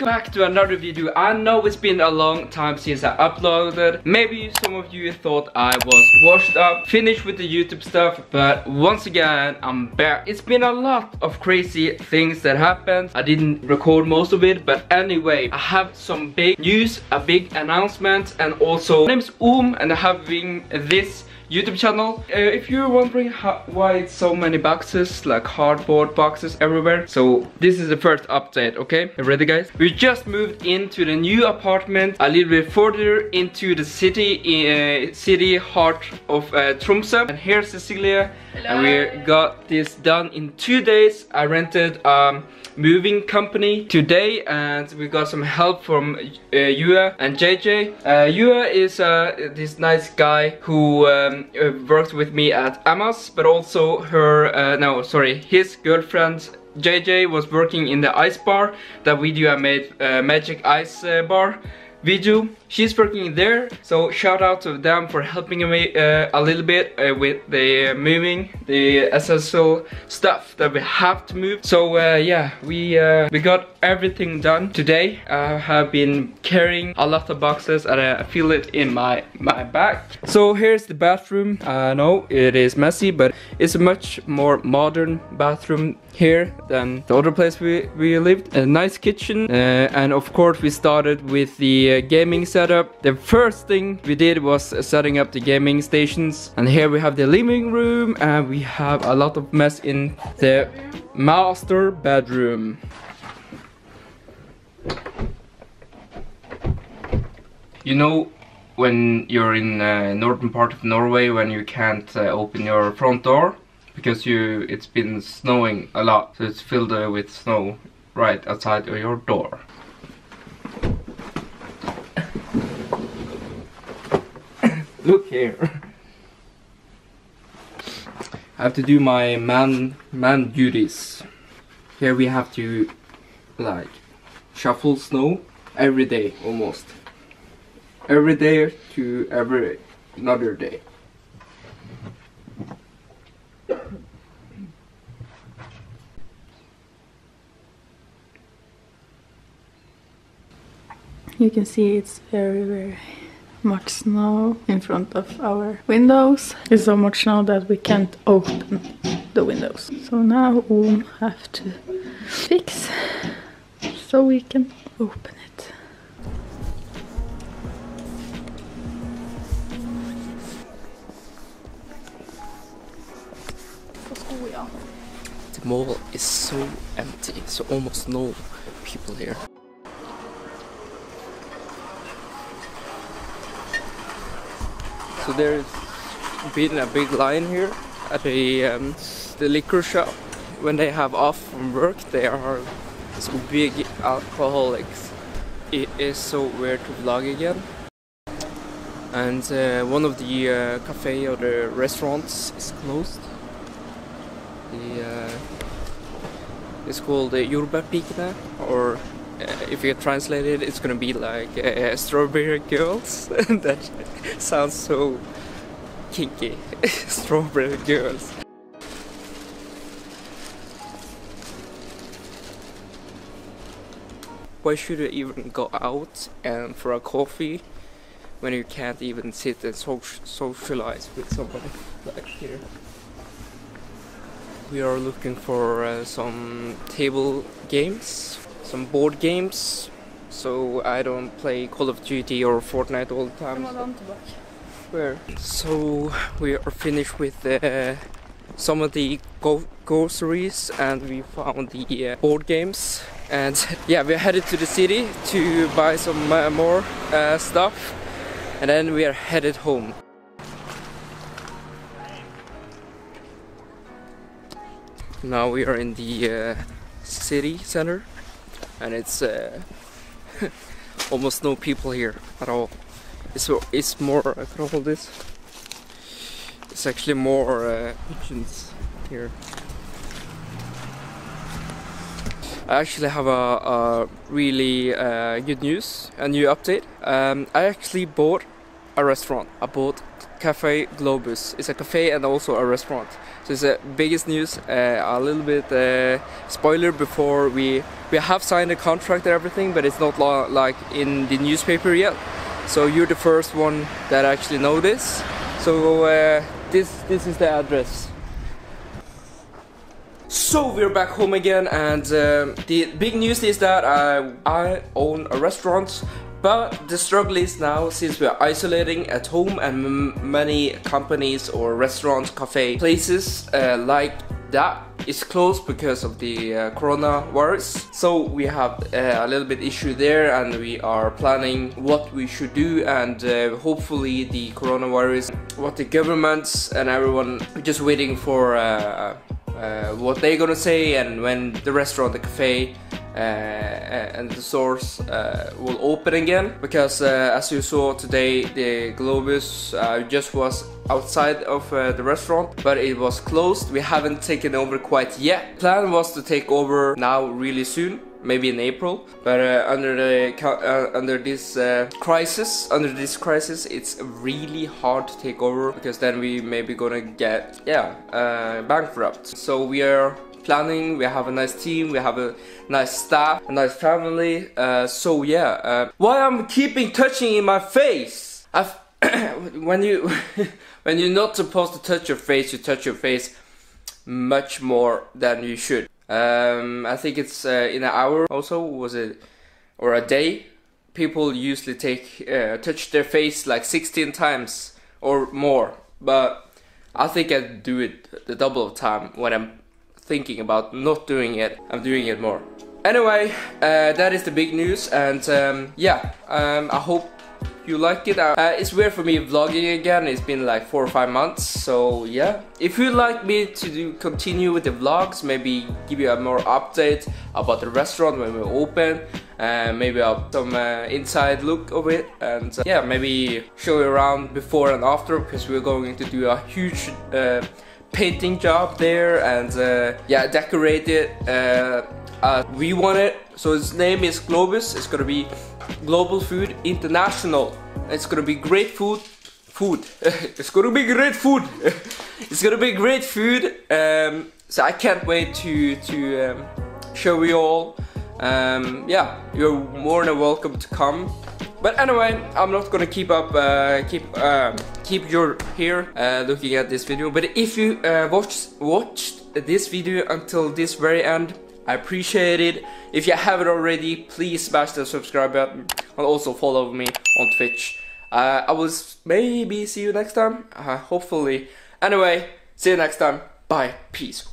welcome back to another video. I know it's been a long time since I uploaded. Maybe some of you thought I was washed up, finished with the YouTube stuff, but once again, I'm back. It's been a lot of crazy things that happened. I didn't record most of it, but anyway, I have some big news, a big announcement, and also, my name is Um, and I'm having this YouTube channel. Uh, if you're wondering how, why it's so many boxes, like cardboard boxes everywhere, so this is the first update, okay? You ready guys? We just moved into the new apartment a little bit further into the city, uh, city heart of uh, Tromsø. And here's Cecilia, Hello. and we got this done in two days. I rented um, moving company today and we got some help from uh, Yua and JJ. Uh, Yua is uh, this nice guy who um, uh, works with me at Amas but also her, uh, no sorry, his girlfriend JJ was working in the ice bar, that video I made, uh, Magic Ice uh, Bar video she's working there so shout out to them for helping me uh, a little bit uh, with the moving the essential stuff that we have to move. So uh, yeah we uh, we got everything done today. I have been carrying a lot of boxes and I feel it in my my back. So here's the bathroom. I know it is messy but it's a much more modern bathroom here than the other place we, we lived. A nice kitchen uh, and of course we started with the gaming set setup. The first thing we did was setting up the gaming stations. And here we have the living room and we have a lot of mess in the master bedroom. You know when you're in uh, northern part of Norway when you can't uh, open your front door because you it's been snowing a lot so it's filled uh, with snow right outside of your door Look here. I have to do my man man duties. Here we have to like shuffle snow every day almost. Every day to every another day. You can see it's very very much snow in front of our windows. It's so much snow that we can't open the windows. So now we have to fix so we can open it. The mall is so empty, so almost no people here. So there's been a big line here at the, um, the liquor shop. When they have off from work, they are some big alcoholics. It is so weird to vlog again. And uh, one of the uh, cafe or the restaurants is closed. The uh, it's called the Jordbærpikene, or uh, if you translate it, it's gonna be like uh, strawberry girls. that sounds so kinky. strawberry girls. Why should you even go out and for a coffee when you can't even sit and socialize with somebody like here? We are looking for uh, some table games some board games so I don't play Call of Duty or Fortnite all the time. Where? So we are finished with uh, some of the groceries and we found the uh, board games and yeah we're headed to the city to buy some uh, more uh, stuff and then we are headed home. Now we are in the uh, city center and it's uh, almost no people here at all. It's, it's more, I can hold this. It's actually more uh, pigeons here. I actually have a, a really uh, good news, a new update. Um, I actually bought a restaurant. I bought Cafe Globus. It's a cafe and also a restaurant. So it's the biggest news. Uh, a little bit uh, spoiler before we we have signed a contract and everything, but it's not like in the newspaper yet. So you're the first one that actually know this. So uh, this this is the address. So we're back home again and um, the big news is that I, I own a restaurant but the struggle is now since we're isolating at home and many companies or restaurants, cafe places uh, like that is closed because of the uh, coronavirus. So we have uh, a little bit issue there and we are planning what we should do and uh, hopefully the coronavirus, what the governments and everyone just waiting for uh, uh, what they're gonna say and when the restaurant, the cafe and the source uh, will open again because as you saw today the Globus just was outside of uh, the restaurant but it was closed we haven't taken over quite yet plan was to take over now really soon maybe in April. But uh, under the uh, under this uh, crisis, under this crisis, it's really hard to take over because then we maybe gonna get yeah bankrupt. So we are planning. We have a nice team. We have a nice staff, a nice family. Uh, so yeah, uh, why I'm keeping touching in my face? I've when you when you're not supposed to touch your face, you touch your face much more than you should. Um, I think it's uh, in an hour also was it or a day. People usually take uh, touch their face like 16 times or more, but I think I do it the double of time when I'm thinking about not doing it. I'm doing it more. Anyway, uh, that is the big news, and um, yeah, um, I hope you like it. Uh, it's weird for me vlogging again. It's been like four or five months. So yeah, if you'd like me to do, continue with the vlogs, maybe give you a more update about the restaurant when we open, uh, maybe I'll some uh, inside look of it, and uh, yeah, maybe show you around before and after because we're going to do a huge uh, painting job there and uh, yeah, decorate it. we want it. So its name is Globus. It's gonna be Global Food International. It's gonna be great food. Food. it's gonna be great food. it's gonna be great food. Um, so I can't wait to to um, show you all. Um, yeah, you're more than welcome to come. But anyway, I'm not gonna keep up, uh, keep uh, keep your here uh, looking at this video. But if you uh, watched watched this video until this very end, I appreciate it. If you haven't already, please smash the subscribe button and also follow me on Twitch. Uh, I will maybe see you next time, uh, hopefully. Anyway, see you next time. Bye. Peace.